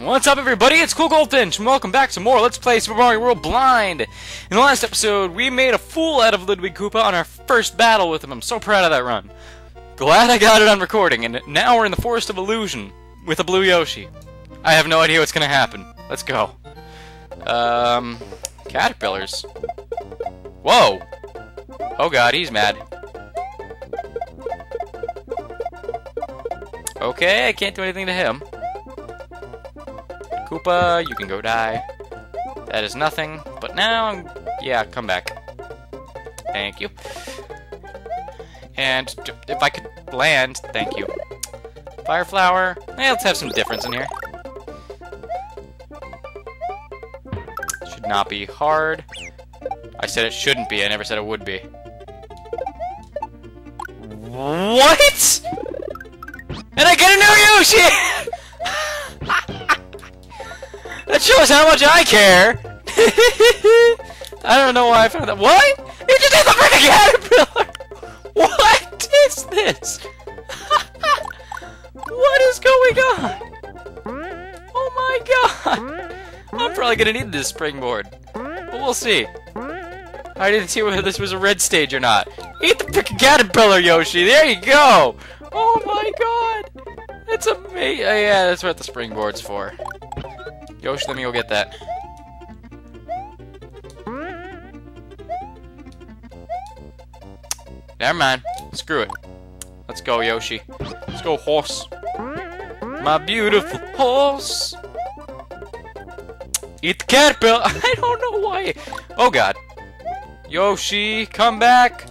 What's up everybody, it's KoolGoldfinch, and welcome back to more Let's Play Super Mario World Blind! In the last episode, we made a fool out of Ludwig Koopa on our first battle with him. I'm so proud of that run. Glad I got it on recording, and now we're in the Forest of Illusion with a blue Yoshi. I have no idea what's gonna happen. Let's go. Um, caterpillars. Whoa! Oh god, he's mad. Okay, I can't do anything to him. Koopa, you can go die. That is nothing, but now. Yeah, come back. Thank you. And if I could land, thank you. Fire flower. Eh, let's have some difference in here. Should not be hard. I said it shouldn't be, I never said it would be. What? And I get a new Yoshi! how much I care! I don't know why I found that. What? You just hit the freaking caterpillar! What is this? what is going on? Oh my god! I'm probably gonna need this springboard. But we'll see. I didn't see whether this was a red stage or not. Eat the freaking caterpillar, Yoshi! There you go! Oh my god! That's amazing. Oh, uh, yeah, that's what the springboard's for. Yoshi, let me go get that. Never mind. Screw it. Let's go, Yoshi. Let's go, horse. My beautiful horse. Eat the caterpillar. I don't know why. Oh, God. Yoshi, come back.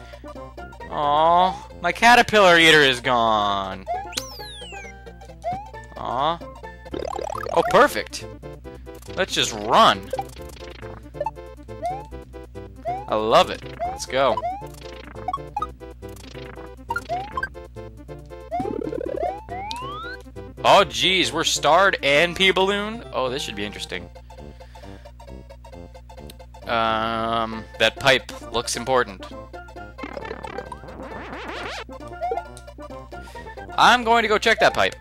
Aw, my caterpillar eater is gone. Aw. Oh, perfect. Let's just run. I love it. Let's go. Oh, geez, we're starred and P-Balloon? Oh, this should be interesting. Um, that pipe looks important. I'm going to go check that pipe.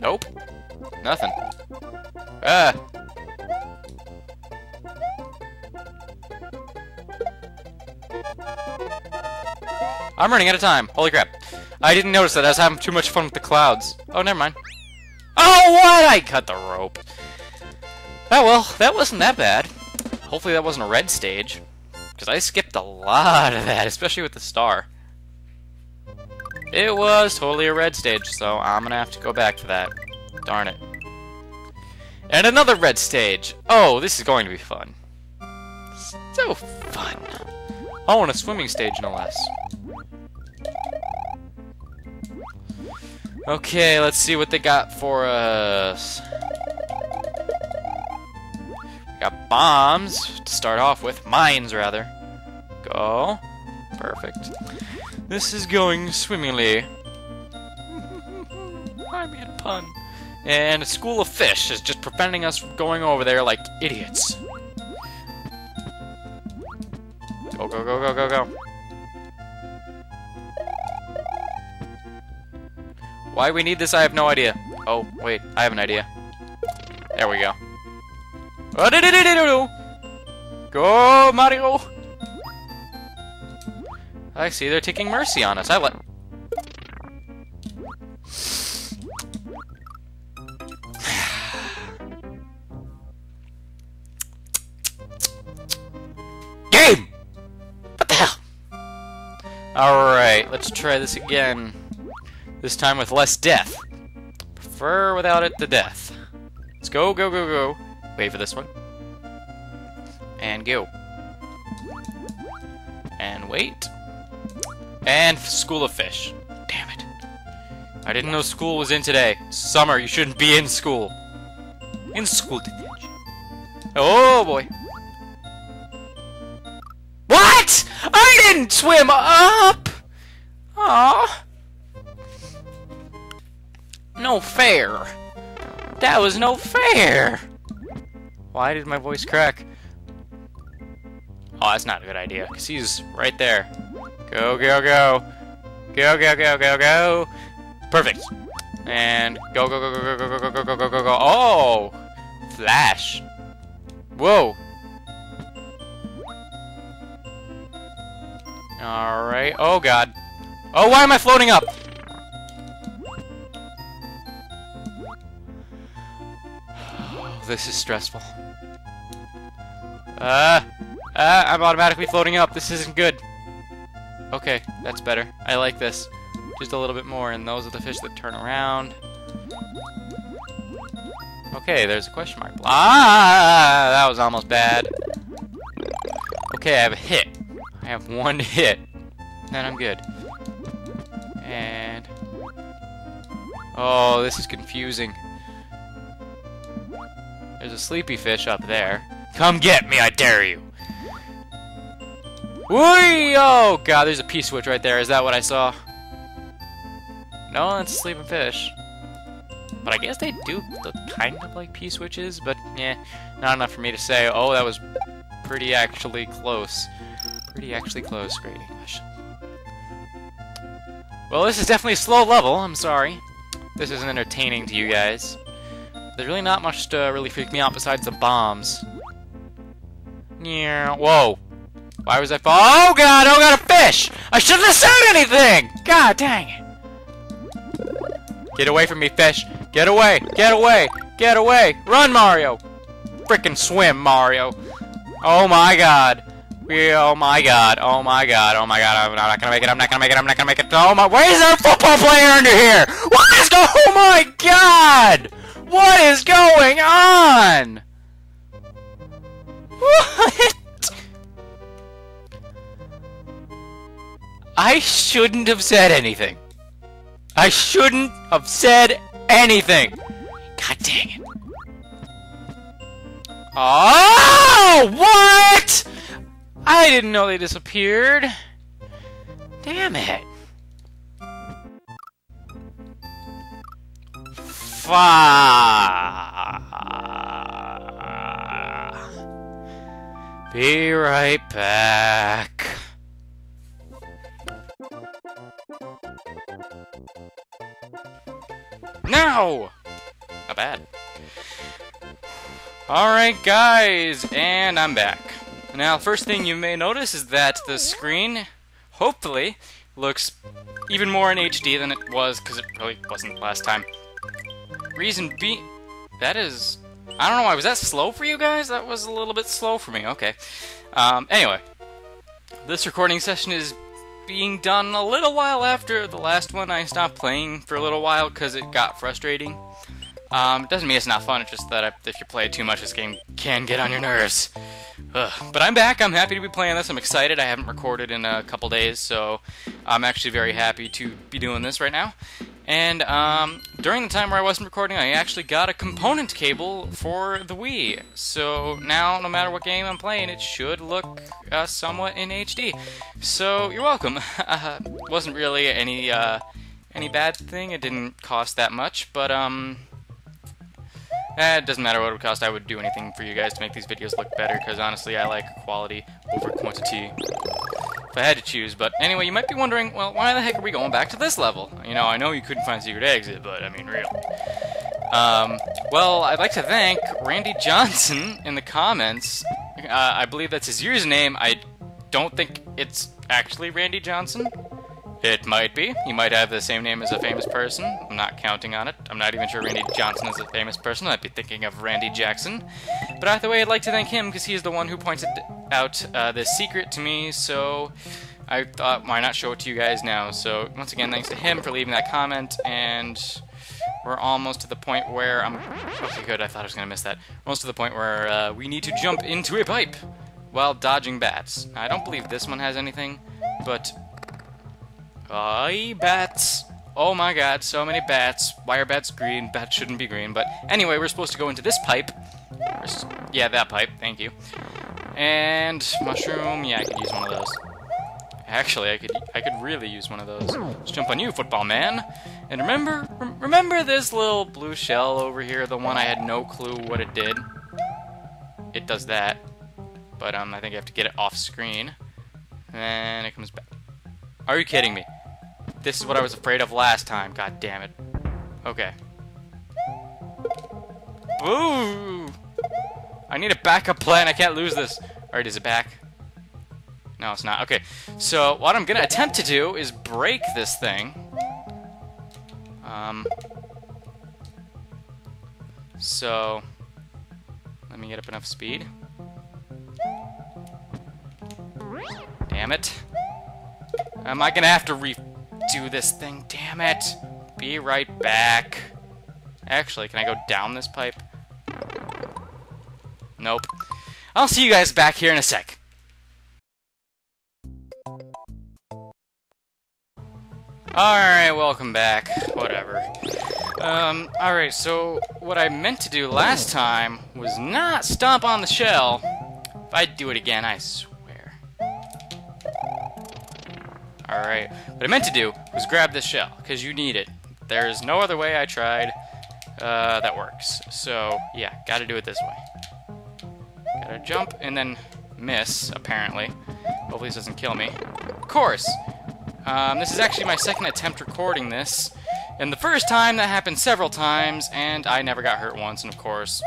Nope. Nothing. Ah! I'm running out of time. Holy crap. I didn't notice that I was having too much fun with the clouds. Oh, never mind. Oh, what? I cut the rope. Oh, well, that wasn't that bad. Hopefully that wasn't a red stage. Because I skipped a lot of that, especially with the star. It was totally a red stage, so I'm gonna have to go back to that. Darn it. And another red stage! Oh, this is going to be fun. So fun. Oh, and a swimming stage, no less. Okay, let's see what they got for us. We got bombs to start off with. Mines, rather. Go. Perfect. This is going swimmingly. I made a pun. And a school of fish is just preventing us from going over there like idiots. Go, go, go, go, go, go. Why we need this, I have no idea. Oh, wait, I have an idea. There we go. Oh, go, Mario! I see they're taking mercy on us. I let... Alright, let's try this again. This time with less death. Prefer without it the death. Let's go, go, go, go. Wait for this one. And go. And wait. And School of Fish. Damn it. I didn't know school was in today. Summer, you shouldn't be in school. In school detention. Oh boy. Didn't swim up! Aw. No fair. That was no fair. Why did my voice crack? Oh, that's not a good idea, because he's right there. Go, go, go. Go, go, go, go, go. Perfect. And go, go, go, go, go, go, go, go, go, go, go, go. Oh! Flash. Whoa. Alright. Oh, God. Oh, why am I floating up? this is stressful. Uh, uh, I'm automatically floating up. This isn't good. Okay, that's better. I like this. Just a little bit more, and those are the fish that turn around. Okay, there's a question mark. Ah, that was almost bad. Okay, I have a hit. I have one hit. Then I'm good. And... Oh, this is confusing. There's a sleepy fish up there. Come get me, I dare you! Whee! Oh, God, there's a P-switch right there. Is that what I saw? No, that's a sleeping fish. But I guess they do look kind of like P-switches, but yeah, not enough for me to say, oh, that was pretty actually close. Pretty actually close, great English. Well, this is definitely a slow level, I'm sorry. This isn't entertaining to you guys. There's really not much to really freak me out besides the bombs. Yeah, whoa. Why was I fall? Oh god, oh god, a fish! I shouldn't have said anything! God dang it. Get away from me, fish. Get away, get away, get away. Run, Mario. Frickin' swim, Mario. Oh my god. We, oh my god, oh my god, oh my god, I'm not gonna make it, I'm not gonna make it, I'm not gonna make it. Oh my, why is there a football player under here? What is going, oh my god! What is going on? What? I shouldn't have said anything. I shouldn't have said anything. God dang it. Oh? I didn't know they disappeared. Damn it. Be right back. Now! Not bad. Alright guys, and I'm back. Now, first thing you may notice is that the screen, hopefully, looks even more in HD than it was, because it really wasn't last time. Reason being... That is... I don't know why, was that slow for you guys? That was a little bit slow for me, okay. Um, anyway. This recording session is being done a little while after the last one. I stopped playing for a little while because it got frustrating. Um, it doesn't mean it's not fun, it's just that if you play too much, this game can get on your nerves. Ugh. But I'm back, I'm happy to be playing this, I'm excited, I haven't recorded in a couple days, so I'm actually very happy to be doing this right now. And um, during the time where I wasn't recording, I actually got a component cable for the Wii. So now, no matter what game I'm playing, it should look uh, somewhat in HD. So you're welcome. uh, wasn't really any uh, any bad thing. It didn't cost that much, but um, eh, it doesn't matter what it would cost. I would do anything for you guys to make these videos look better. Because honestly, I like quality over quantity if I had to choose. But anyway, you might be wondering, well, why the heck are we going back to this level? You know, I know you couldn't find secret exit, but I mean, real. Um, well, I'd like to thank Randy Johnson in the comments. Uh, I believe that's his username. I don't think it's actually Randy Johnson. It might be. He might have the same name as a famous person. I'm not counting on it. I'm not even sure Randy Johnson is a famous person. I'd be thinking of Randy Jackson. But either way, I'd like to thank him because he's the one who pointed out uh, this secret to me, so I thought, why not show it to you guys now? So, once again, thanks to him for leaving that comment, and we're almost to the point where I'm... Okay, good, I thought I was going to miss that. Almost to the point where uh, we need to jump into a pipe while dodging bats. I don't believe this one has anything, but Aye, bats. Oh my god, so many bats. Why are bats green? Bats shouldn't be green. But anyway, we're supposed to go into this pipe. Yeah, that pipe. Thank you. And mushroom. Yeah, I could use one of those. Actually, I could I could really use one of those. Let's jump on you, football man. And remember remember this little blue shell over here, the one I had no clue what it did. It does that. But um I think I have to get it off screen. And it comes back. Are you kidding me? This is what I was afraid of last time. God damn it. Okay. Ooh! I need a backup plan. I can't lose this. Alright, is it back? No, it's not. Okay, so what I'm going to attempt to do is break this thing. Um, so, let me get up enough speed. Damn it. Am I going to have to redo this thing? Damn it. Be right back. Actually, can I go down this pipe? Nope. I'll see you guys back here in a sec. Alright, welcome back. Whatever. Um, alright, so what I meant to do last time was not stomp on the shell. If I do it again, I swear. Alright, what I meant to do was grab this shell, because you need it. There's no other way I tried uh, that works. So, yeah, gotta do it this way. Gotta jump and then miss, apparently. Hopefully this doesn't kill me. Of course! Um, this is actually my second attempt recording this. And the first time, that happened several times, and I never got hurt once, and of course,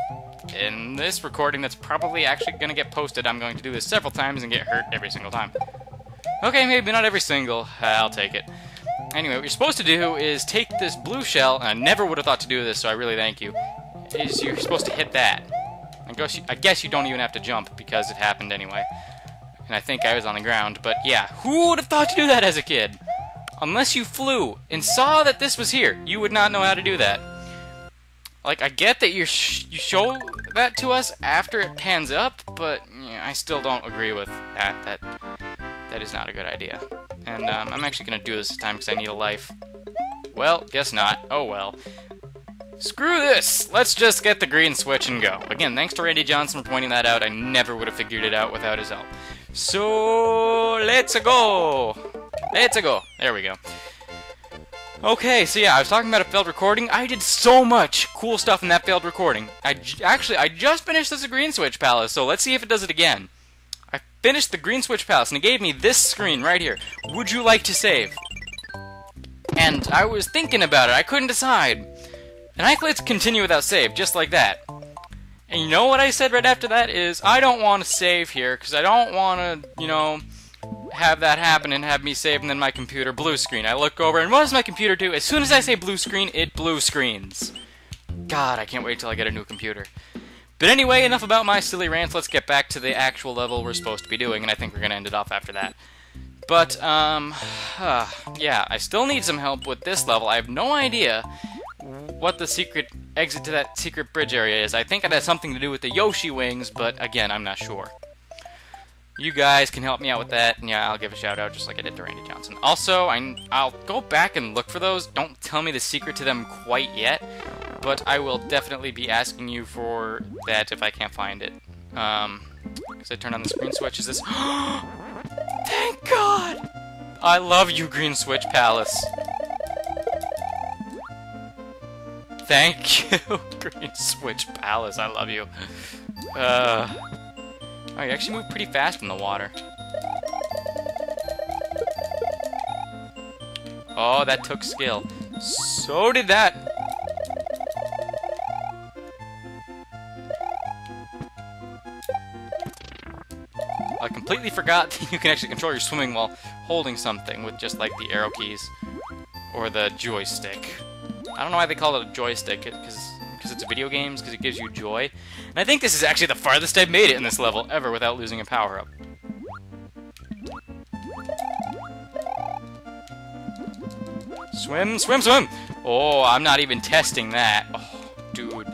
in this recording that's probably actually going to get posted, I'm going to do this several times and get hurt every single time. Okay, maybe not every single. Uh, I'll take it. Anyway, what you're supposed to do is take this blue shell, I never would have thought to do this, so I really thank you, is you're supposed to hit that. I guess, you, I guess you don't even have to jump, because it happened anyway. And I think I was on the ground, but yeah, who would have thought to do that as a kid? Unless you flew and saw that this was here, you would not know how to do that. Like, I get that you sh you show that to us after it pans up, but yeah, I still don't agree with that. That that is not a good idea. And um, I'm actually gonna do this this time because I need a life. Well, guess not. Oh well. Screw this! Let's just get the green switch and go. Again, thanks to Randy Johnson for pointing that out. I never would have figured it out without his help. So, let's go! Let's go! There we go. Okay, so yeah, I was talking about a failed recording. I did so much cool stuff in that failed recording. I actually, I just finished this Green Switch Palace, so let's see if it does it again. Finished the Green Switch Palace, and it gave me this screen right here. Would you like to save? And I was thinking about it. I couldn't decide. And I clicked continue without save, just like that. And you know what I said right after that is, I don't want to save here, because I don't want to, you know, have that happen and have me save and then my computer blue screen. I look over and what does my computer do? As soon as I say blue screen, it blue screens. God, I can't wait till I get a new computer. But anyway, enough about my silly rants. Let's get back to the actual level we're supposed to be doing, and I think we're going to end it off after that. But, um, yeah, I still need some help with this level. I have no idea what the secret exit to that secret bridge area is. I think it has something to do with the Yoshi wings, but again, I'm not sure. You guys can help me out with that, and yeah, I'll give a shout out just like I did to Randy Johnson. Also, I, I'll go back and look for those. Don't tell me the secret to them quite yet, but I will definitely be asking you for that if I can't find it. Um, because I turned on the screen switch. Is this... Thank God! I love you, Green Switch Palace. Thank you, Green Switch Palace. I love you. Uh, oh, you actually move pretty fast in the water. Oh, that took skill. So did that. Completely forgot you can actually control your swimming while holding something with just like the arrow keys or the joystick. I don't know why they call it a joystick, because because it's video games, because it gives you joy. And I think this is actually the farthest I've made it in this level ever without losing a power-up. Swim, swim, swim! Oh, I'm not even testing that. Oh, dude.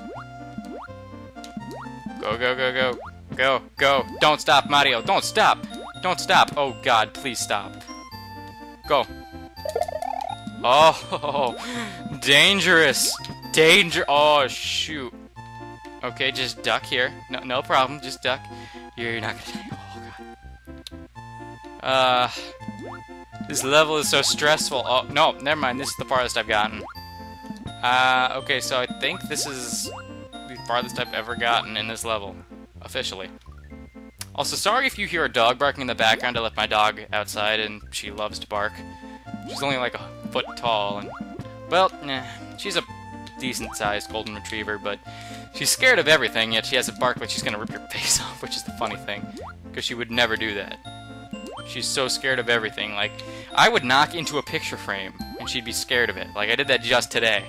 Go, go, go, go. Go, go. Don't stop, Mario. Don't stop. Don't stop. Oh, God, please stop. Go. Oh, dangerous. Danger. Oh, shoot. Okay, just duck here. No, no problem. Just duck. You're not gonna. Oh god. Uh, this level is so stressful. Oh no, never mind. This is the farthest I've gotten. Uh, okay, so I think this is the farthest I've ever gotten in this level, officially. Also, sorry if you hear a dog barking in the background. I left my dog outside, and she loves to bark. She's only like a foot tall, and well, she's a decent-sized golden retriever, but she's scared of everything, yet she has a bark like she's gonna rip your face off, which is the funny thing, because she would never do that. She's so scared of everything, like, I would knock into a picture frame, and she'd be scared of it. Like, I did that just today.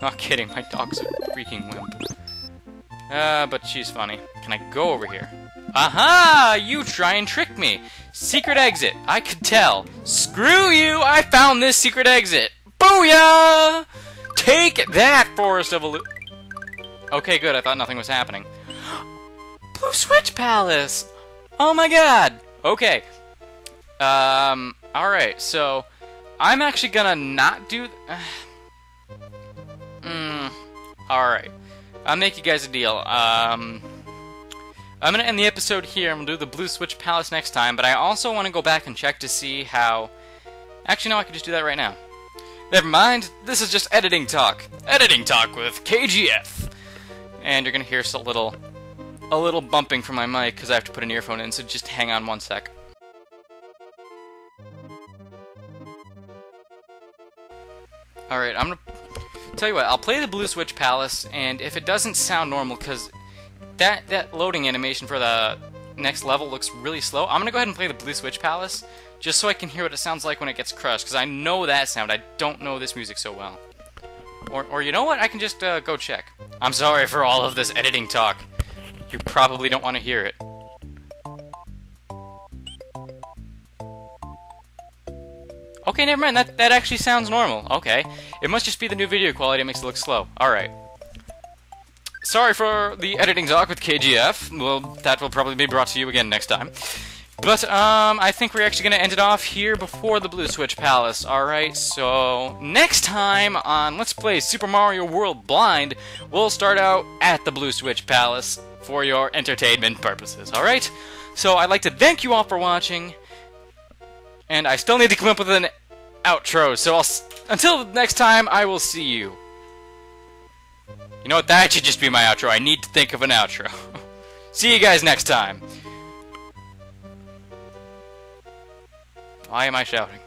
Not kidding, my dog's a freaking wimp. Uh, but she's funny. Can I go over here? Aha! You try and trick me! Secret exit. I could tell. Screw you! I found this secret exit! Booyah! Take that, Forest of Illu- Okay, good. I thought nothing was happening. Blue Switch Palace! Oh my god! Okay. Um, alright, so... I'm actually gonna not do... mm, alright. I'll make you guys a deal. Um... I'm going to end the episode here, and we'll do the Blue Switch Palace next time, but I also want to go back and check to see how... Actually, no, I can just do that right now. Never mind, this is just editing talk. Editing talk with KGF. And you're going to hear a little, a little bumping from my mic, because I have to put an earphone in, so just hang on one sec. Alright, I'm going to... Tell you what, I'll play the Blue Switch Palace, and if it doesn't sound normal, because that that loading animation for the next level looks really slow. I'm gonna go ahead and play the Blue Switch Palace, just so I can hear what it sounds like when it gets crushed, because I know that sound. I don't know this music so well. Or, or you know what? I can just uh, go check. I'm sorry for all of this editing talk. You probably don't want to hear it. Okay, never mind. That, that actually sounds normal. Okay. It must just be the new video quality that makes it look slow. Alright. Sorry for the editing talk with KGF. Well, that will probably be brought to you again next time. But, um, I think we're actually going to end it off here before the Blue Switch Palace. Alright, so next time on Let's Play Super Mario World Blind, we'll start out at the Blue Switch Palace for your entertainment purposes, alright? So I'd like to thank you all for watching, and I still need to come up with an outro, so I'll, until next time, I will see you. You know what? That should just be my outro. I need to think of an outro. See you guys next time. Why am I shouting?